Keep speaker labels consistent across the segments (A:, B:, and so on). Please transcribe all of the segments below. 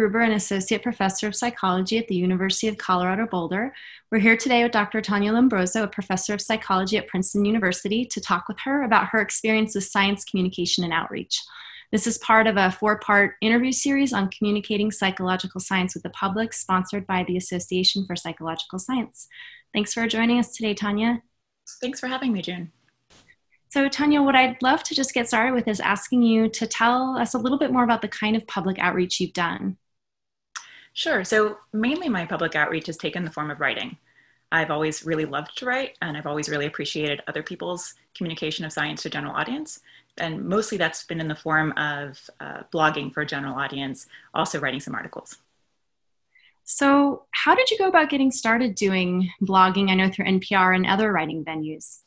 A: Gruber, an associate professor of psychology at the University of Colorado Boulder. We're here today with Dr. Tania Lombrozo, a professor of psychology at Princeton University, to talk with her about her experience with science communication and outreach. This is part of a four part interview series on communicating psychological science with the public, sponsored by the Association for Psychological Science. Thanks for joining us today, Tania.
B: Thanks for having me, June.
A: So, Tania, what I'd love to just get started with is asking you to tell us a little bit more about the kind of public outreach you've done.
B: Sure. So, mainly my public outreach has taken the form of writing. I've always really loved to write, and I've always really appreciated other people's communication of science to general audience. And mostly that's been in the form of uh, blogging for a general audience, also writing some articles.
A: So, how did you go about getting started doing blogging? I know through NPR and other writing venues.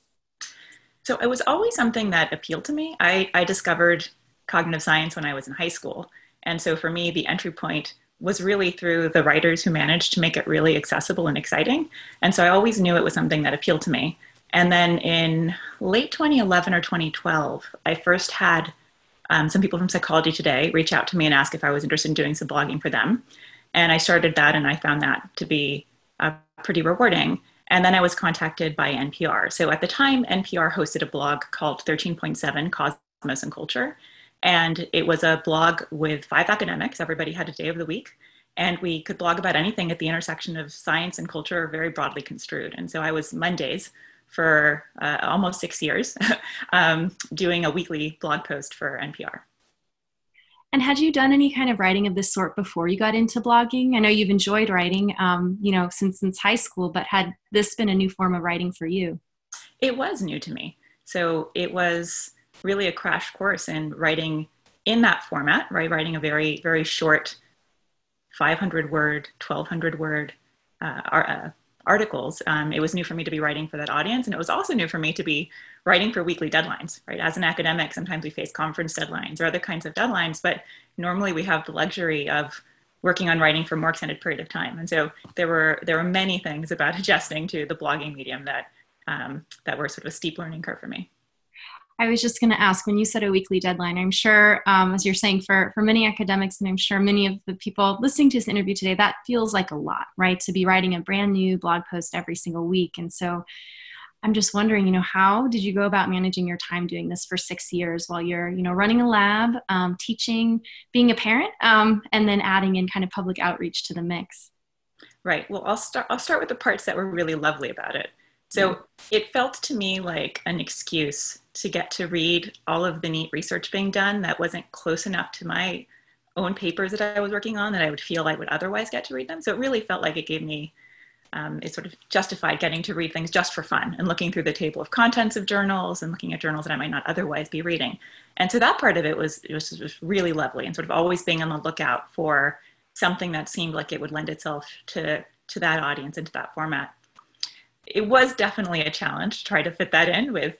B: So it was always something that appealed to me. I, I discovered cognitive science when I was in high school. And so for me, the entry point was really through the writers who managed to make it really accessible and exciting. And so I always knew it was something that appealed to me. And then in late 2011 or 2012, I first had um, some people from Psychology Today reach out to me and ask if I was interested in doing some blogging for them. And I started that, and I found that to be uh, pretty rewarding. And then I was contacted by NPR. So at the time, NPR hosted a blog called 13.7 Cosmos and Culture. And it was a blog with five academics. Everybody had a day of the week. And we could blog about anything at the intersection of science and culture, very broadly construed. And so I was Mondays for uh, almost six years um, doing a weekly blog post for NPR.
A: And had you done any kind of writing of this sort before you got into blogging? I know you've enjoyed writing, um, you know, since since high school, but had this been a new form of writing for you?
B: It was new to me. So it was really a crash course in writing in that format, right? Writing a very very short, 500 word, 1200 word uh, uh, articles. Um, it was new for me to be writing for that audience. And it was also new for me to be writing for weekly deadlines, right? As an academic, sometimes we face conference deadlines or other kinds of deadlines, but normally we have the luxury of working on writing for more extended period of time. And so there were, there were many things about adjusting to the blogging medium that, um, that were sort of a steep learning curve for me.
A: I was just going to ask when you said a weekly deadline, I'm sure, um, as you're saying, for, for many academics, and I'm sure many of the people listening to this interview today, that feels like a lot, right? To be writing a brand new blog post every single week. And so I'm just wondering, you know, how did you go about managing your time doing this for six years while you're, you know, running a lab, um, teaching, being a parent, um, and then adding in kind of public outreach to the mix?
B: Right. Well, I'll start. I'll start with the parts that were really lovely about it. So it felt to me like an excuse to get to read all of the neat research being done that wasn't close enough to my own papers that I was working on that I would feel I would otherwise get to read them. So it really felt like it gave me, um, it sort of justified getting to read things just for fun and looking through the table of contents of journals and looking at journals that I might not otherwise be reading. And so that part of it was, it was, was really lovely and sort of always being on the lookout for something that seemed like it would lend itself to, to that audience and to that format it was definitely a challenge to try to fit that in with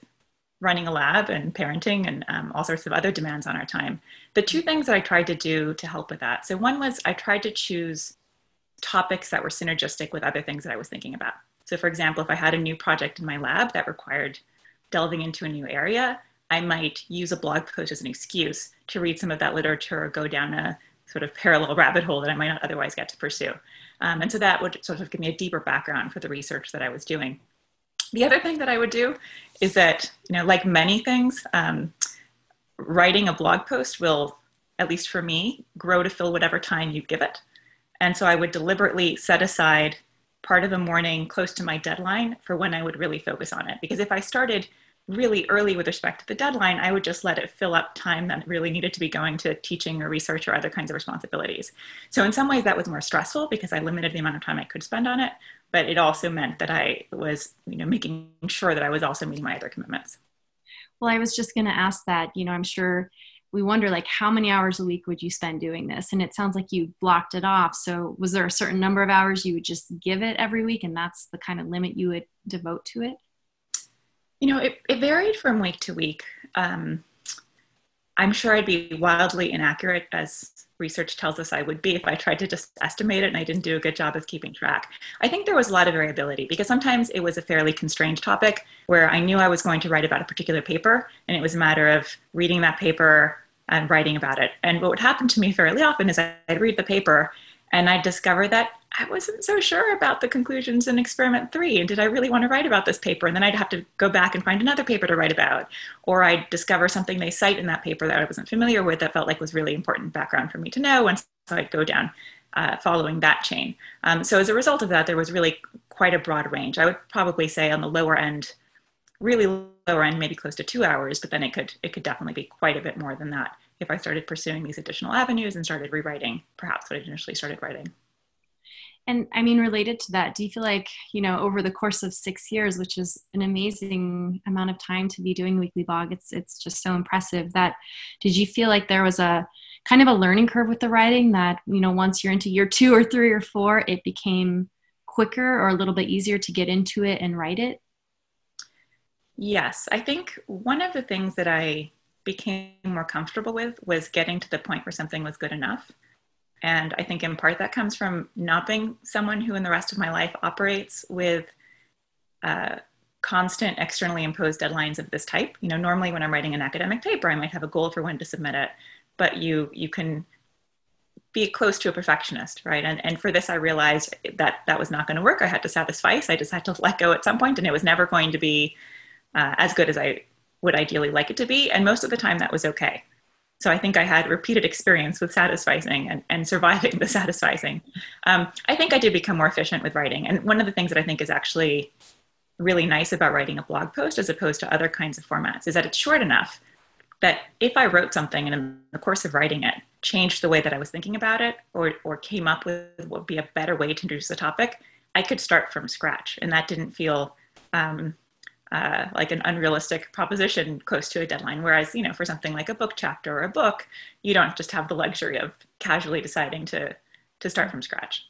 B: running a lab and parenting and um, all sorts of other demands on our time. The two things that I tried to do to help with that. So one was I tried to choose topics that were synergistic with other things that I was thinking about. So for example, if I had a new project in my lab that required delving into a new area, I might use a blog post as an excuse to read some of that literature or go down a sort of parallel rabbit hole that I might not otherwise get to pursue. Um, and so that would sort of give me a deeper background for the research that I was doing. The other thing that I would do is that, you know, like many things, um, writing a blog post will, at least for me, grow to fill whatever time you give it. And so I would deliberately set aside part of the morning close to my deadline for when I would really focus on it. Because if I started really early with respect to the deadline, I would just let it fill up time that really needed to be going to teaching or research or other kinds of responsibilities. So in some ways that was more stressful because I limited the amount of time I could spend on it, but it also meant that I was, you know, making sure that I was also meeting my other commitments.
A: Well, I was just going to ask that, you know, I'm sure we wonder like how many hours a week would you spend doing this and it sounds like you blocked it off so was there a certain number of hours you would just give it every week and that's the kind of limit you would devote to it
B: you know, it, it varied from week to week. Um, I'm sure I'd be wildly inaccurate, as research tells us I would be, if I tried to just estimate it and I didn't do a good job of keeping track. I think there was a lot of variability because sometimes it was a fairly constrained topic where I knew I was going to write about a particular paper, and it was a matter of reading that paper, and writing about it. And what would happen to me fairly often is I'd read the paper and I discovered that I wasn't so sure about the conclusions in experiment three. And did I really want to write about this paper? And then I'd have to go back and find another paper to write about. Or I'd discover something they cite in that paper that I wasn't familiar with that felt like was really important background for me to know. And so I'd go down uh, following that chain. Um, so as a result of that, there was really quite a broad range. I would probably say on the lower end, really lower end, maybe close to two hours, but then it could it could definitely be quite a bit more than that if I started pursuing these additional avenues and started rewriting perhaps what I initially started writing.
A: And I mean, related to that, do you feel like, you know, over the course of six years, which is an amazing amount of time to be doing weekly blog, it's it's just so impressive that did you feel like there was a kind of a learning curve with the writing that, you know, once you're into year two or three or four, it became quicker or a little bit easier to get into it and write it?
B: Yes. I think one of the things that I became more comfortable with was getting to the point where something was good enough. And I think in part that comes from not being someone who in the rest of my life operates with uh, constant externally imposed deadlines of this type. You know, normally when I'm writing an academic paper, I might have a goal for when to submit it, but you you can be close to a perfectionist, right? And and for this, I realized that that was not going to work. I had to satisfice. I just had to let go at some point, and it was never going to be uh, as good as I would ideally like it to be. And most of the time, that was okay. So I think I had repeated experience with satisficing and, and surviving the satisficing. Um, I think I did become more efficient with writing. And one of the things that I think is actually really nice about writing a blog post as opposed to other kinds of formats is that it's short enough that if I wrote something and in the course of writing it changed the way that I was thinking about it or, or came up with what would be a better way to introduce the topic, I could start from scratch. And that didn't feel um, uh, like an unrealistic proposition close to a deadline. Whereas, you know, for something like a book chapter or a book, you don't just have the luxury of casually deciding to to start from scratch.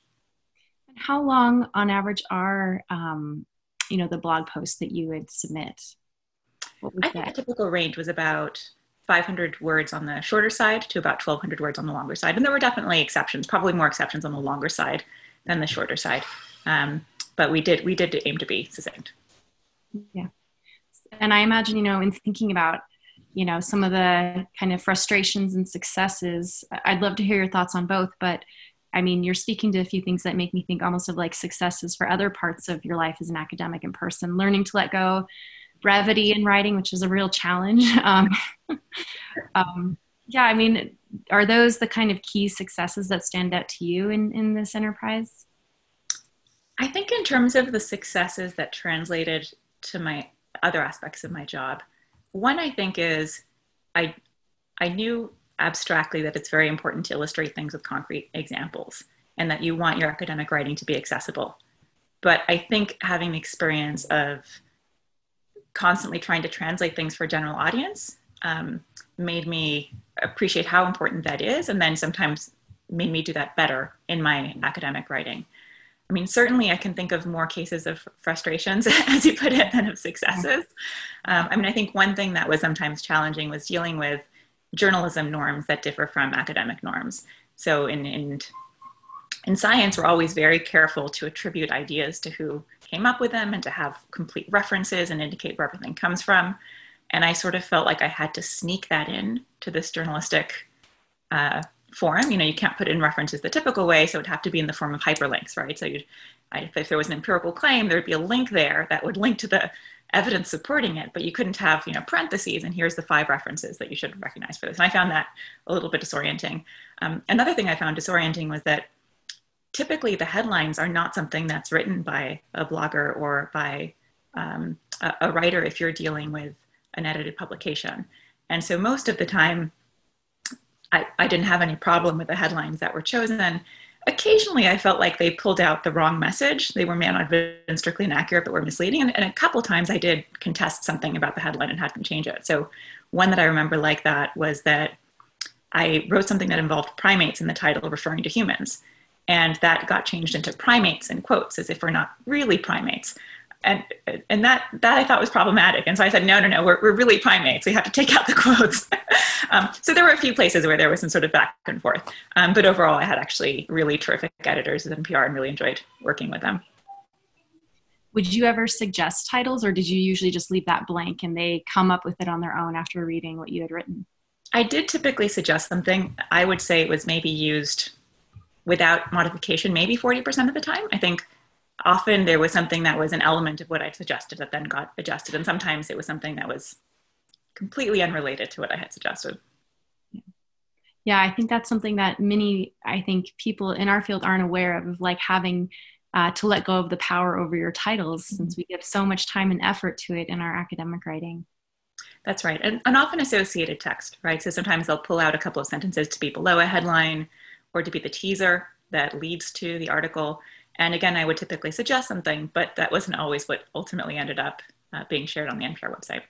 A: How long, on average, are um, you know the blog posts that you would submit?
B: I think that? the typical range was about 500 words on the shorter side to about 1,200 words on the longer side, and there were definitely exceptions, probably more exceptions on the longer side than the shorter side. Um, but we did we did aim to be succinct.
A: Yeah. And I imagine, you know, in thinking about, you know, some of the kind of frustrations and successes, I'd love to hear your thoughts on both, but I mean, you're speaking to a few things that make me think almost of like successes for other parts of your life as an academic in person, learning to let go, brevity in writing, which is a real challenge. Um, um, yeah, I mean, are those the kind of key successes that stand out to you in, in this enterprise?
B: I think, in terms of the successes that translated to my other aspects of my job. One, I think, is I, I knew abstractly that it's very important to illustrate things with concrete examples and that you want your academic writing to be accessible. But I think having the experience of constantly trying to translate things for a general audience um, made me appreciate how important that is, and then sometimes made me do that better in my academic writing. I mean, certainly I can think of more cases of frustrations, as you put it, than of successes. Um, I mean, I think one thing that was sometimes challenging was dealing with journalism norms that differ from academic norms. So in, in, in science, we're always very careful to attribute ideas to who came up with them and to have complete references and indicate where everything comes from. And I sort of felt like I had to sneak that in to this journalistic uh, form. You know, you can't put in references the typical way, so it would have to be in the form of hyperlinks, right? So you'd, if there was an empirical claim, there'd be a link there that would link to the evidence supporting it, but you couldn't have, you know, parentheses and here's the five references that you should recognize for this. And I found that a little bit disorienting. Um, another thing I found disorienting was that typically the headlines are not something that's written by a blogger or by um, a, a writer if you're dealing with an edited publication. And so most of the time, I, I didn't have any problem with the headlines that were chosen. Occasionally, I felt like they pulled out the wrong message. They were may not have been strictly inaccurate, but were misleading. And, and a couple times I did contest something about the headline and had them change it. So, one that I remember like that was that I wrote something that involved primates in the title, referring to humans. And that got changed into primates in quotes, as if we're not really primates and and that that I thought was problematic. And so I said, no, no, no, we're, we're really primates. We have to take out the quotes. um, so there were a few places where there was some sort of back and forth. Um, but overall, I had actually really terrific editors at NPR and really enjoyed working with them.
A: Would you ever suggest titles, or did you usually just leave that blank and they come up with it on their own after reading what you had written?
B: I did typically suggest something. I would say it was maybe used without modification, maybe 40% of the time. I think often there was something that was an element of what I suggested that then got adjusted. And sometimes it was something that was completely unrelated to what I had suggested.
A: Yeah, I think that's something that many, I think people in our field aren't aware of, of like having uh, to let go of the power over your titles mm-hmm. since we give so much time and effort to it in our academic writing.
B: That's right. And, and often associated text, right? So sometimes they'll pull out a couple of sentences to be below a headline or to be the teaser that leads to the article. And again, I would typically suggest something, but that wasn't always what ultimately ended up uh, being shared on the NPR website.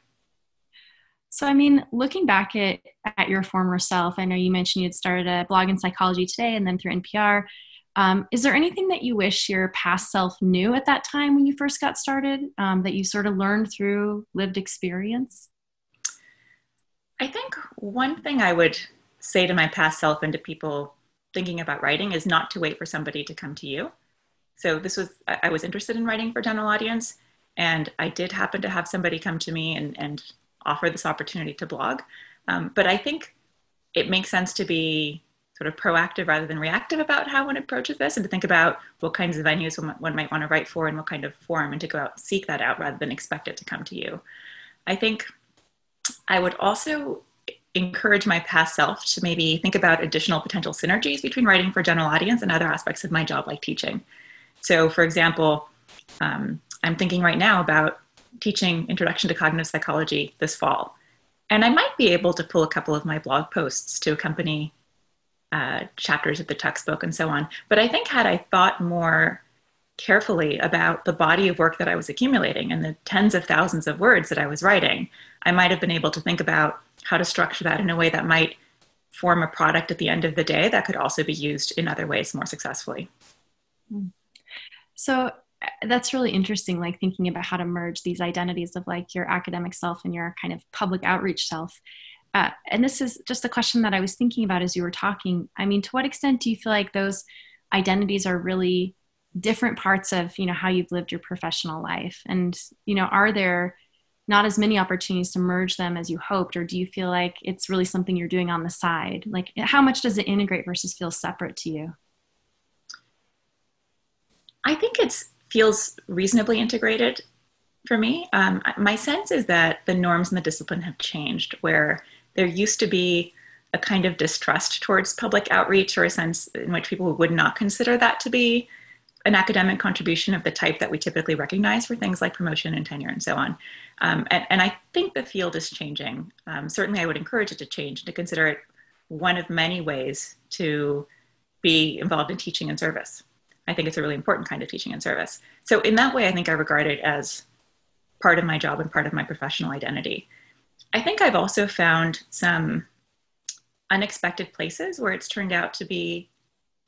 A: So, I mean, looking back at, at your former self, I know you mentioned you had started a blog in psychology today and then through NPR. Um, is there anything that you wish your past self knew at that time when you first got started um, that you sort of learned through lived experience?
B: I think one thing I would say to my past self and to people thinking about writing is not to wait for somebody to come to you. So this was I was interested in writing for general audience, and I did happen to have somebody come to me and, and offer this opportunity to blog. Um, but I think it makes sense to be sort of proactive rather than reactive about how one approaches this and to think about what kinds of venues one, one might want to write for and what kind of forum and to go out seek that out rather than expect it to come to you. I think I would also encourage my past self to maybe think about additional potential synergies between writing for general audience and other aspects of my job like teaching. So, for example, um, I'm thinking right now about teaching Introduction to Cognitive Psychology this fall. And I might be able to pull a couple of my blog posts to accompany uh, chapters of the textbook and so on. But I think, had I thought more carefully about the body of work that I was accumulating and the tens of thousands of words that I was writing, I might have been able to think about how to structure that in a way that might form a product at the end of the day that could also be used in other ways more successfully.
A: So uh, that's really interesting, like thinking about how to merge these identities of like your academic self and your kind of public outreach self. Uh, and this is just a question that I was thinking about as you were talking. I mean, to what extent do you feel like those identities are really different parts of you know how you've lived your professional life and you know are there not as many opportunities to merge them as you hoped or do you feel like it's really something you're doing on the side like how much does it integrate versus feel separate to you
B: i think it feels reasonably integrated for me um, my sense is that the norms in the discipline have changed where there used to be a kind of distrust towards public outreach or a sense in which people would not consider that to be an academic contribution of the type that we typically recognize for things like promotion and tenure and so on. Um, and, and, I think the field is changing. Um, certainly, I would encourage it to change and to consider it one of many ways to be involved in teaching and service. I think it's a really important kind of teaching and service. So, in that way, I think I regard it as part of my job and part of my professional identity. I think I've also found some unexpected places where it's turned out to be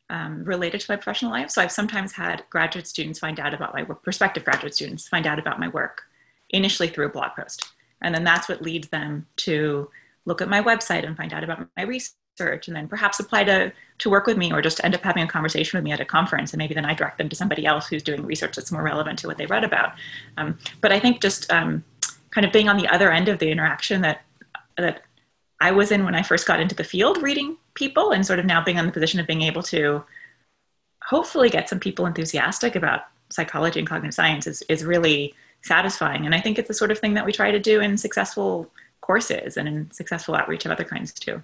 B: um, related to my professional life. So I've sometimes had graduate students find out about my work, prospective graduate students find out about my work initially through a blog post. And then that's what leads them to look at my website and find out about my research and then perhaps apply to, to work with me or just end up having a conversation with me at a conference. And maybe then I direct them to somebody else who's doing research that's more relevant to what they read about. Um, but I think just um, kind of being on the other end of the interaction that, that I was in when I first got into the field reading people and sort of now being in the position of being able to hopefully get some people enthusiastic about psychology and cognitive science is, is really satisfying. And I think it's the sort of thing that we try to do in successful courses and in successful outreach of other kinds too.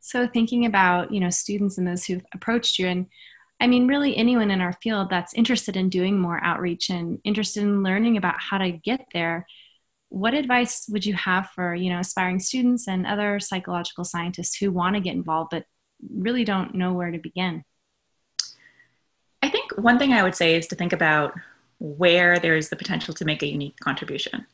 A: So thinking about, you know, students and those who've approached you and I mean, really anyone in our field that's interested in doing more outreach and interested in learning about how to get there, what advice would you have for you know aspiring students and other psychological scientists who want to get involved but really don't know where to begin?
B: I think one thing i would say is to think about where there's the potential to make a unique contribution.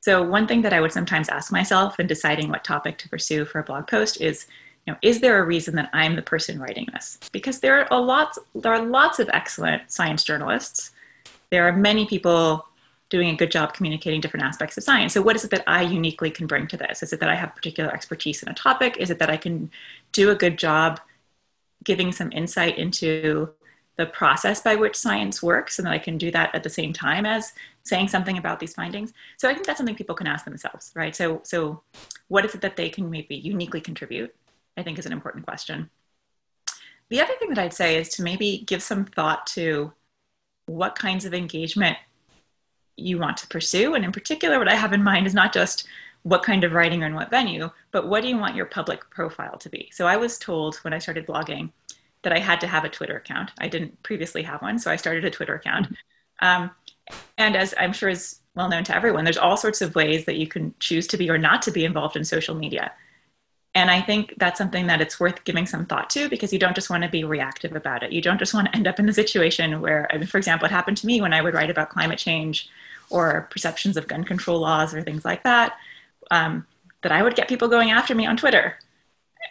B: So one thing that i would sometimes ask myself in deciding what topic to pursue for a blog post is you know, is there a reason that I'm the person writing this? Because there are a lot, there are lots of excellent science journalists. There are many people doing a good job communicating different aspects of science. So, what is it that I uniquely can bring to this? Is it that I have particular expertise in a topic? Is it that I can do a good job giving some insight into the process by which science works and that I can do that at the same time as saying something about these findings. So I think that's something people can ask themselves, right? So, so what is it that they can maybe uniquely contribute? I think is an important question. The other thing that I'd say is to maybe give some thought to what kinds of engagement you want to pursue. And in particular, what I have in mind is not just what kind of writing or in what venue, but what do you want your public profile to be? So I was told when I started blogging that I had to have a Twitter account. I didn't previously have one, so I started a Twitter account. Um, and as I'm sure is well known to everyone, there's all sorts of ways that you can choose to be or not to be involved in social media. And I think that's something that it's worth giving some thought to because you don't just want to be reactive about it. You don't just want to end up in the situation where, I mean, for example, it happened to me when I would write about climate change or perceptions of gun control laws or things like that, um, that I would get people going after me on Twitter.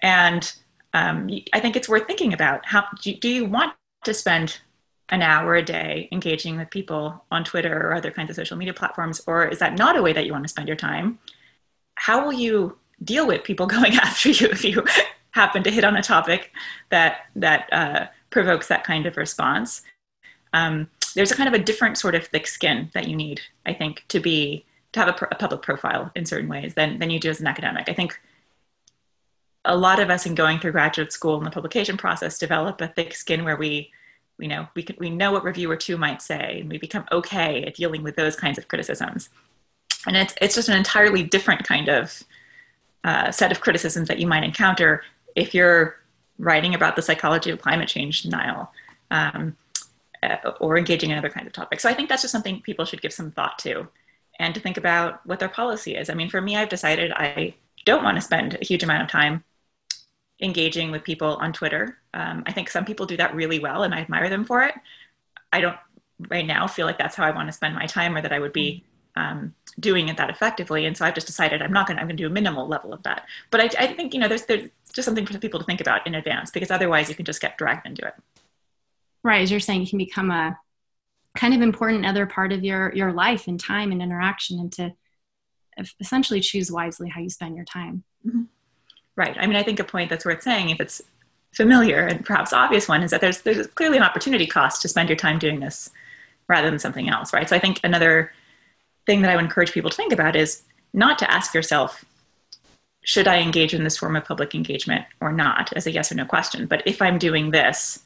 B: And um, I think it's worth thinking about how do you want to spend an hour a day engaging with people on Twitter or other kinds of social media platforms, or is that not a way that you want to spend your time? How will you deal with people going after you if you happen to hit on a topic that that uh, provokes that kind of response? Um, there's a kind of a different sort of thick skin that you need, I think, to be to have a, a public profile in certain ways than than you do as an academic. I think a lot of us in going through graduate school and the publication process develop a thick skin where we you know we we know what reviewer two might say and we become okay at dealing with those kinds of criticisms and it's it's just an entirely different kind of uh, set of criticisms that you might encounter if you're writing about the psychology of climate change denial um, uh, or engaging in other kinds of topics so i think that's just something people should give some thought to and to think about what their policy is i mean for me i've decided i don't want to spend a huge amount of time engaging with people on Twitter. Um, I think some people do that really well, and I admire them for it. I don't right now feel like that's how I want to spend my time, or that I would be um, doing it that effectively. And so I've just decided I'm not going. to I'm going to do a minimal level of that. But I, I think you know there's there's just something for people to think about in advance because otherwise you can just get dragged into it.
A: Right, as you're saying, it can become a kind of important other part of your your life and time and interaction, and to essentially choose wisely how you spend your time. Mm-hmm.
B: Right. I mean, I think a point that's worth saying, if it's familiar and perhaps obvious one, is that there's there's clearly an opportunity cost to spend your time doing this rather than something else, right? So I think another thing that I would encourage people to think about is not to ask yourself, should I engage in this form of public engagement or not, as a yes or no question. But if I'm doing this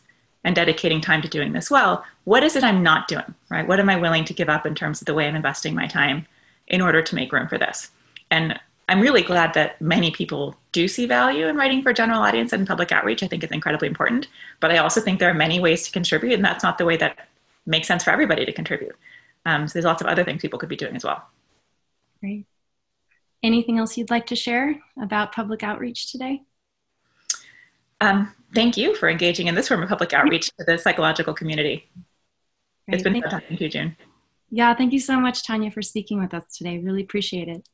B: and dedicating time to doing this well, what is it I'm not doing, right? What am I willing to give up in terms of the way I'm investing my time in order to make room for this? And I'm really glad that many people do see value in writing for a general audience and public outreach. I think it's incredibly important. But I also think there are many ways to contribute, and that's not the way that makes sense for everybody to contribute. Um, so there's lots of other things people could be doing as well.
A: Great. Anything else you'd like to share about public outreach today?
B: Um, thank you for engaging in this form of public outreach to the psychological community. Great. It's been fun talking to you, June.
A: Yeah, thank you so much, Tania, for speaking with us today. Really appreciate it.